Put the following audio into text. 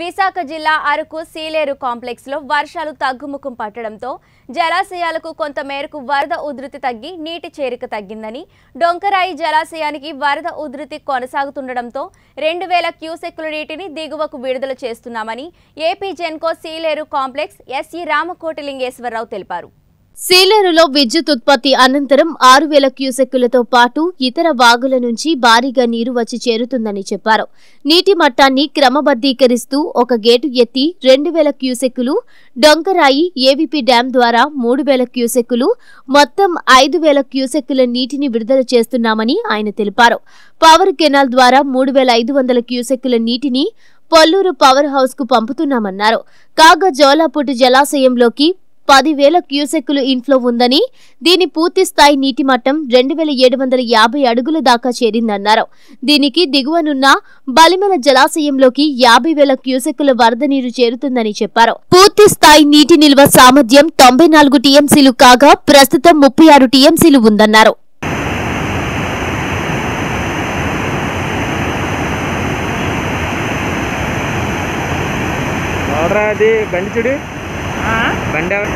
విశాఖ జిల్లా అరకు సీలేరు కాంప్లెక్స్లో వర్షాలు తగ్గుముఖం పట్టడంతో జలాశయాలకు కొంత మేరకు వరద ఉధృతి తగ్గి నీటి చేరిక తగ్గిందని డొంకరాయి జలాశయానికి వరద ఉధృతి కొనసాగుతుండటంతో రెండు వేల క్యూసెక్కుల నీటిని దిగువకు విడుదల చేస్తున్నామని AP Genco Sileru complex SE Ramakotilingeswararao తెలిపారు. సీలేరులో విద్యుత్ ఉత్పత్తి అనంతరం ఆరు వేల క్యూసెక్కులతో పాటు ఇతర వాగుల నుంచి భారీగా నీరు వచ్చి చేరుతుందని చెప్పారు. నీటి మట్టాన్ని క్రమబద్దీకరిస్తూ ఒక గేటు ఎత్తి రెండు వేల క్యూసెక్కులు డొంకరాయి ఏవీపీ డ్యాం ద్వారా మూడు వేల క్యూసెక్కులు మొత్తం ఐదు వేల క్యూసెక్కుల నీటిని విడుదల చేస్తున్నామని ఆయన తెలిపారు. పవర్ కెనాల్ ద్వారా మూడు వేల ఐదు వందల క్యూసెక్కుల నీటిని పొల్లూరు పవర్ హౌస్కు పంపుతున్నామన్నారు. కాగా జోలాపుట్ జలాశయంలోకి పదివేల క్యూసెక్కులు ఇన్ఫ్లో ఉందని దీని పూర్తి స్థాయి నీటి మట్టం రెండు వేల ఏడు వందల యాభై అడుగుల దాకా చేరిందన్నారు. దీనికి దిగువనున్న బలిమల జలాశయంలోకి యాభై వేల క్యూసెక్కుల వరద నీరు చేరుతుందని చెప్పారు. పూర్తి స్థాయి నీటి నిల్వ సామర్థ్యం తొంభై నాలుగు టీఎంసీలు కాగా ప్రస్తుతం ముప్పై ఆరు టీఎంసీలు ఉందన్నారు. అది బండి చూడు. బండి ఎవరు